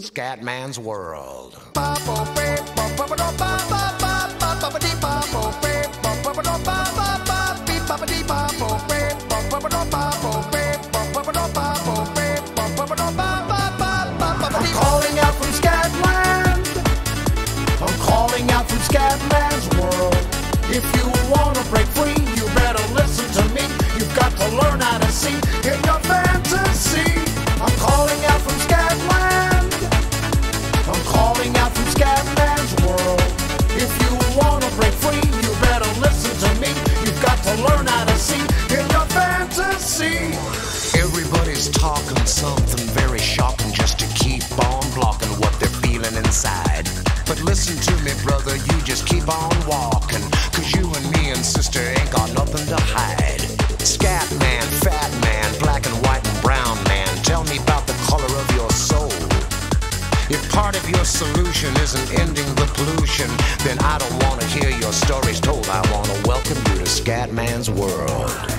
Scatman's World. I'm calling out from Scatland. I'm calling out from Scatman's world. If you brother, you just keep on walking. Cause you and me and sister ain't got nothing to hide. Scat man, fat man, black and white and brown man, tell me about the color of your soul. If part of your solution isn't ending the pollution, then I don't want to hear your stories told. I want to welcome you to Scatman's world.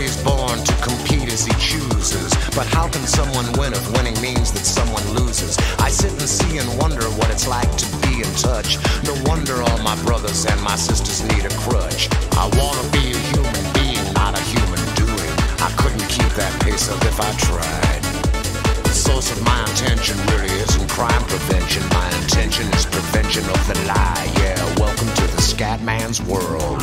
Everybody's born to compete as he chooses. But how can someone win if winning means that someone loses? I sit and see and wonder what it's like to be in touch. No wonder all my brothers and my sisters need a crutch. I wanna be a human being, not a human doing. I couldn't keep that pace up if I tried. The source of my intention really isn't crime prevention. My intention is prevention of the lie. Yeah, welcome to the Scatman's world.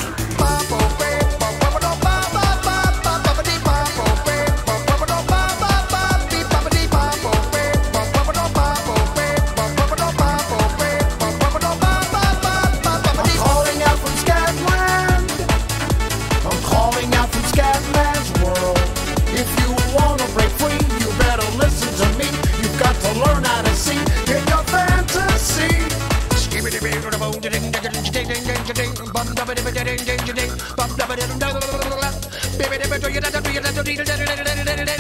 ding, bum dubba dibba ding ding ding, bum dubba dibba dubba, baby dibba do you da da do you da do dee da da da da da da.